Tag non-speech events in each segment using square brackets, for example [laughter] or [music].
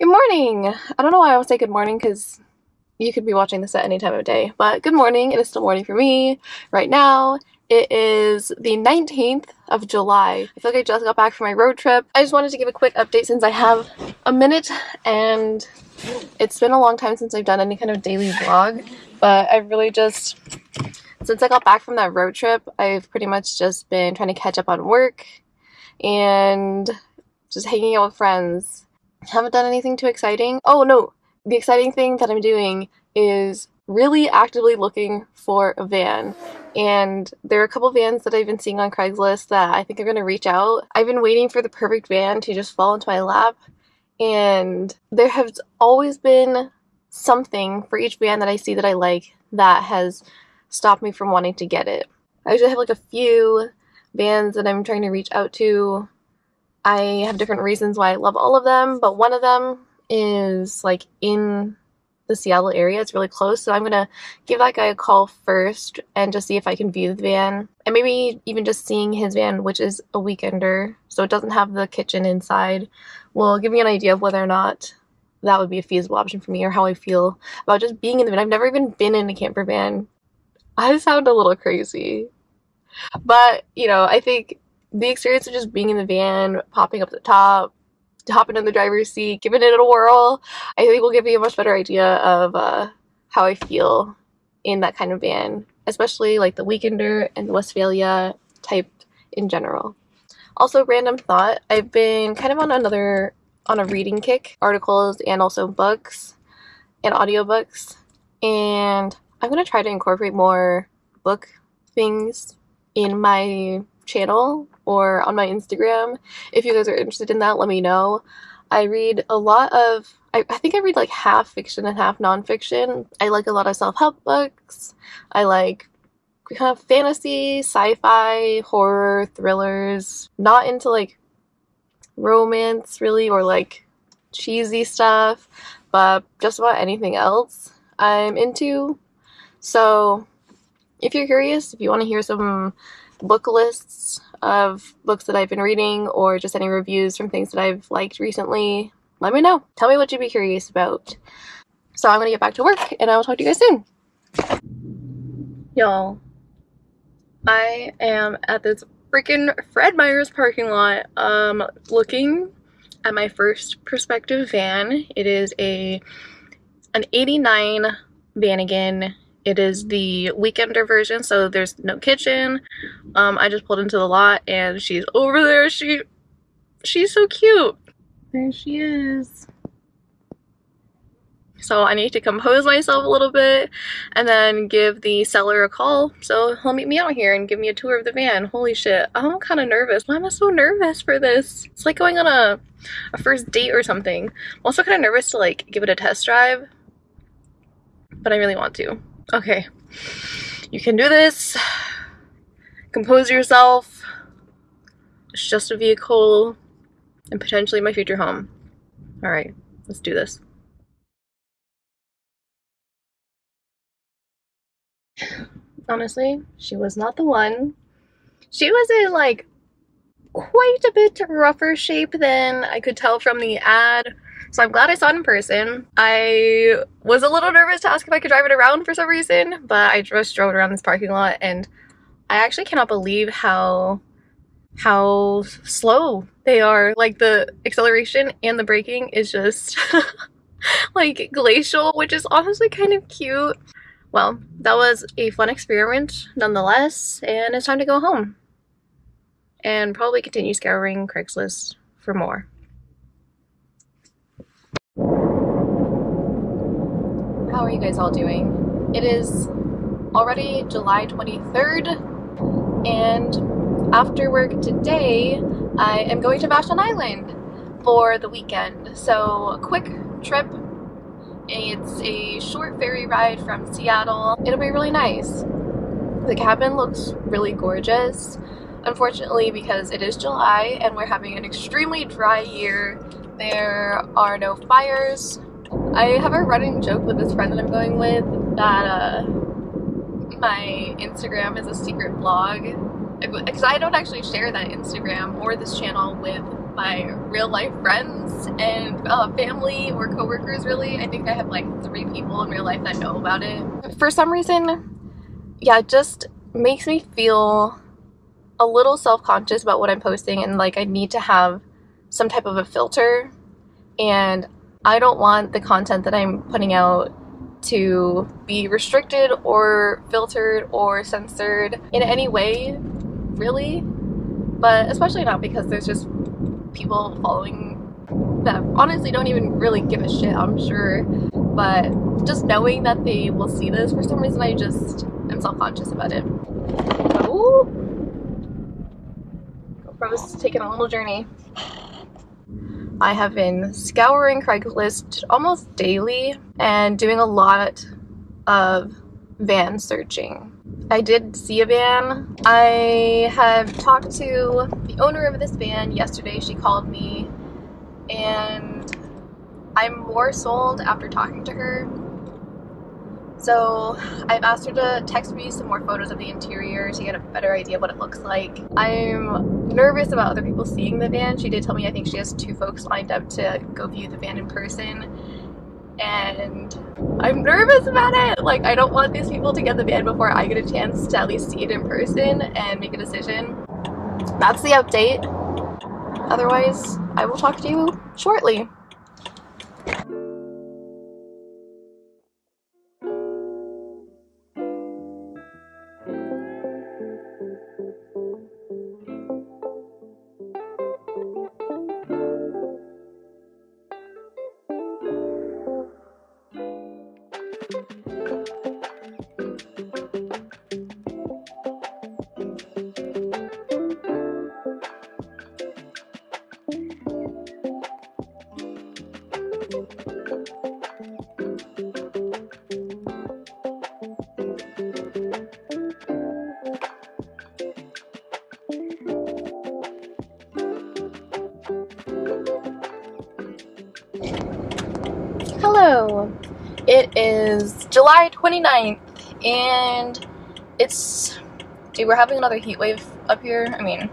Good morning! I don't know why I would say good morning because you could be watching this at any time of day, but good morning. It is still morning for me right now. It is the 19th of July. I feel like I just got back from my road trip. I just wanted to give a quick update since I have a minute and it's been a long time since I've done any kind of daily vlog, but I've really just, since I got back from that road trip, I've pretty much just been trying to catch up on work and just hanging out with friends haven't done anything too exciting. Oh no, the exciting thing that I'm doing is really actively looking for a van. And there are a couple vans that I've been seeing on Craigslist that I think are going to reach out. I've been waiting for the perfect van to just fall into my lap. And there has always been something for each van that I see that I like that has stopped me from wanting to get it. I usually have like a few vans that I'm trying to reach out to I have different reasons why I love all of them, but one of them is like in the Seattle area. It's really close, so I'm gonna give that guy a call first and just see if I can view the van, and maybe even just seeing his van, which is a weekender, so it doesn't have the kitchen inside, will give me an idea of whether or not that would be a feasible option for me or how I feel about just being in the van. I've never even been in a camper van. I sound a little crazy, but you know, I think the experience of just being in the van, popping up the top, hopping in the driver's seat, giving it a whirl, I think will give you a much better idea of uh, how I feel in that kind of van, especially like the Weekender and the Westfalia type in general. Also, random thought, I've been kind of on another, on a reading kick, articles and also books and audiobooks, and I'm going to try to incorporate more book things in my channel or on my Instagram. If you guys are interested in that, let me know. I read a lot of, I, I think I read like half fiction and half nonfiction. I like a lot of self help books. I like kind of fantasy, sci fi, horror, thrillers. Not into like romance really or like cheesy stuff, but just about anything else I'm into. So if you're curious, if you want to hear some book lists of books that I've been reading or just any reviews from things that I've liked recently, let me know. Tell me what you'd be curious about. So I'm gonna get back to work and I will talk to you guys soon. Y'all, I am at this freaking Fred Meyer's parking lot um, looking at my first prospective van. It is a an 89 Vanagon it is the weekender version, so there's no kitchen. Um, I just pulled into the lot and she's over there. She, she's so cute. There she is. So I need to compose myself a little bit and then give the seller a call. So he'll meet me out here and give me a tour of the van. Holy shit, I'm kind of nervous. Why am I so nervous for this? It's like going on a, a first date or something. I'm also kind of nervous to like give it a test drive, but I really want to. Okay, you can do this. Compose yourself. It's just a vehicle and potentially my future home. All right, let's do this. Honestly, she was not the one. She was in like quite a bit rougher shape than I could tell from the ad so I'm glad I saw it in person. I was a little nervous to ask if I could drive it around for some reason, but I just drove around this parking lot and I actually cannot believe how how slow they are. Like the acceleration and the braking is just [laughs] like glacial, which is honestly kind of cute. Well, that was a fun experiment nonetheless, and it's time to go home. And probably continue scouring Craigslist for more. How are you guys all doing? It is already July 23rd, and after work today, I am going to Vashon Island for the weekend. So, a quick trip. It's a short ferry ride from Seattle. It'll be really nice. The cabin looks really gorgeous. Unfortunately, because it is July and we're having an extremely dry year, there are no fires, I have a running joke with this friend that I'm going with that uh, my Instagram is a secret blog because I don't actually share that Instagram or this channel with my real life friends and uh, family or coworkers really. I think I have like three people in real life that know about it. For some reason, yeah, it just makes me feel a little self-conscious about what I'm posting and like I need to have some type of a filter and I don't want the content that I'm putting out to be restricted or filtered or censored in any way, really. But especially not because there's just people following that honestly don't even really give a shit, I'm sure. But just knowing that they will see this, for some reason I just am self-conscious about it. Oh! GoPro's taking a little journey. I have been scouring Craigslist almost daily and doing a lot of van searching. I did see a van. I have talked to the owner of this van yesterday. She called me and I'm more sold after talking to her so I've asked her to text me some more photos of the interior to get a better idea of what it looks like. I'm nervous about other people seeing the van. She did tell me I think she has two folks lined up to go view the van in person. And I'm nervous about it. Like I don't want these people to get the van before I get a chance to at least see it in person and make a decision. That's the update. Otherwise, I will talk to you shortly. It is July 29th and it's... Dude, we're having another heat wave up here. I mean,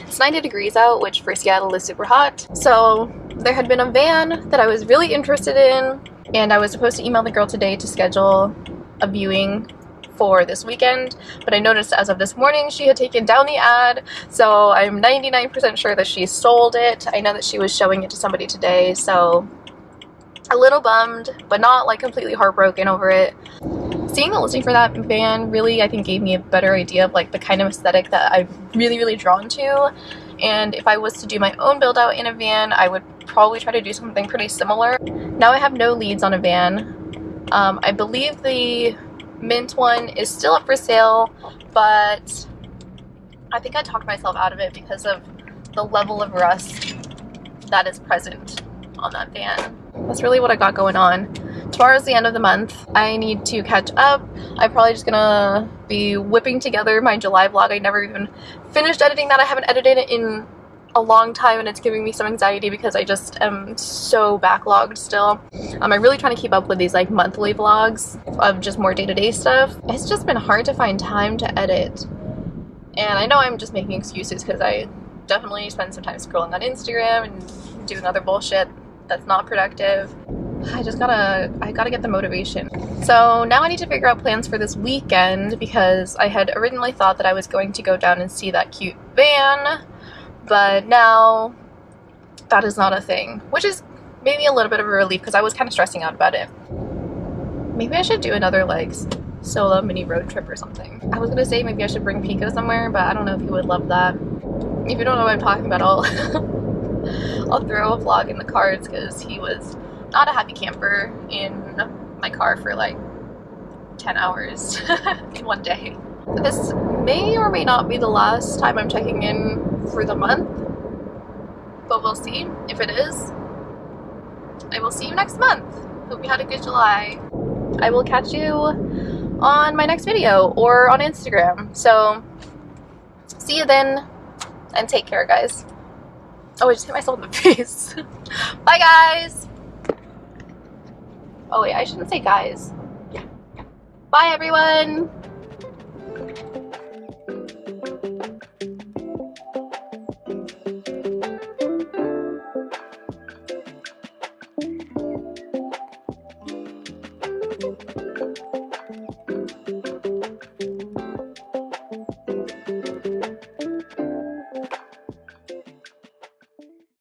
it's 90 degrees out, which for Seattle is super hot. So there had been a van that I was really interested in and I was supposed to email the girl today to schedule a viewing for this weekend, but I noticed as of this morning she had taken down the ad, so I'm 99% sure that she sold it. I know that she was showing it to somebody today, so a little bummed, but not like completely heartbroken over it. Seeing the listing for that van really, I think, gave me a better idea of like the kind of aesthetic that I'm really, really drawn to. And if I was to do my own build out in a van, I would probably try to do something pretty similar. Now I have no leads on a van. Um, I believe the mint one is still up for sale, but I think I talked myself out of it because of the level of rust that is present on that van. That's really what I got going on. Tomorrow's the end of the month. I need to catch up. I'm probably just gonna be whipping together my July vlog. I never even finished editing that. I haven't edited it in a long time and it's giving me some anxiety because I just am so backlogged still. Um, I'm really trying to keep up with these like monthly vlogs of just more day-to-day -day stuff. It's just been hard to find time to edit. And I know I'm just making excuses because I definitely spend some time scrolling on Instagram and doing other bullshit that's not productive. I just gotta, I gotta get the motivation. So now I need to figure out plans for this weekend because I had originally thought that I was going to go down and see that cute van, but now that is not a thing, which is maybe a little bit of a relief because I was kind of stressing out about it. Maybe I should do another like solo mini road trip or something. I was gonna say maybe I should bring Pico somewhere, but I don't know if he would love that. If you don't know what I'm talking about, I'll [laughs] I'll throw a vlog in the cards because he was not a happy camper in my car for like 10 hours [laughs] in one day. This may or may not be the last time I'm checking in for the month, but we'll see. If it is, I will see you next month. Hope you had a good July. I will catch you on my next video or on Instagram. So, see you then, and take care, guys. Oh, I just hit myself in the [laughs] face. Bye, guys. Oh, wait, I shouldn't say guys. Yeah. Bye, everyone.